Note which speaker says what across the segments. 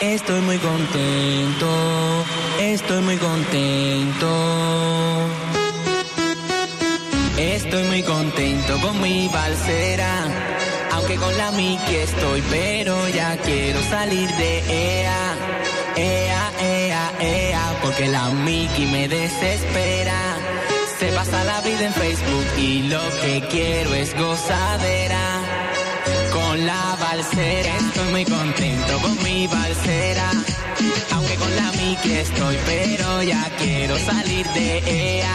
Speaker 1: Estoy muy contento, estoy muy contento. Estoy muy contento con mi balsera, aunque con la Miki estoy, pero ya quiero salir de ea, ea, ea, ea, porque la Miki me desespera. Se pasa la vida en Facebook y lo que quiero es gozadera. Estoy muy contento con mi balsera. Aunque con la Miki estoy, pero ya quiero salir de ea,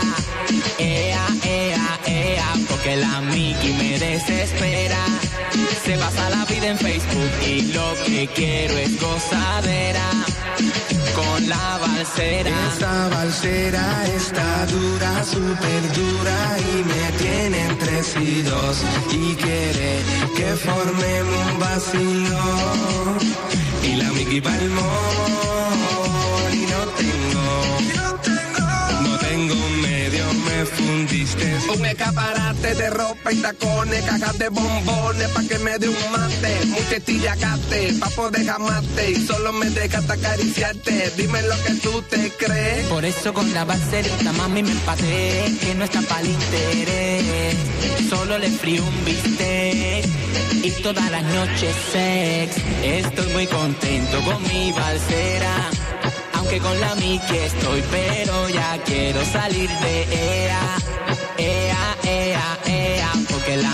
Speaker 1: ea, ea, ea, porque la Miki me desespera. Se pasa la vida en Facebook y lo que quiero es gozadera
Speaker 2: Esta balsera está dura, súper dura y me tiene entre sí dos. Y quiere que formemos un vacío. Y la Mickey Palmón
Speaker 3: escaparate de ropa y tacones, cajas de bombones pa' que me dé un mate, muchetilla gate, pa' poder amarte y solo me dejas acariciarte. Dime lo que tú te crees.
Speaker 1: Por eso con la balserita mami me empaté, que no está pa'l interés. Solo le frío un bistec y todas las noches sex. Estoy muy contento con mi balsera. Aunque con la Miki estoy, pero ya quiero salir de ea,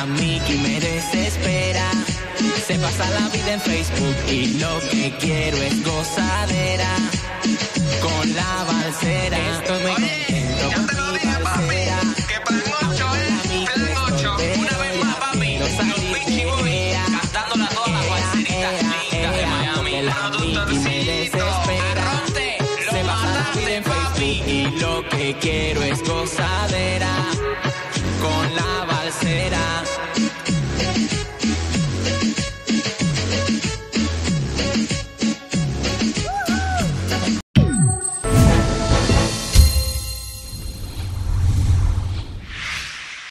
Speaker 1: la Miki me desespera. Se pasa la vida en Facebook y lo que quiero es gozadera. Con la balsera estoy muy contento
Speaker 3: Ya
Speaker 1: con
Speaker 3: te lo dije, papi, que plan 8 es, plan 8. Una vez más, papi, los Beachy Boys, cantándola a todas las balseritas lindas de Miami. Cuando tú torcido, arronte,
Speaker 1: Se
Speaker 3: lo
Speaker 1: pasa la vida
Speaker 3: mataste,
Speaker 1: en Facebook
Speaker 3: papi.
Speaker 1: y lo que quiero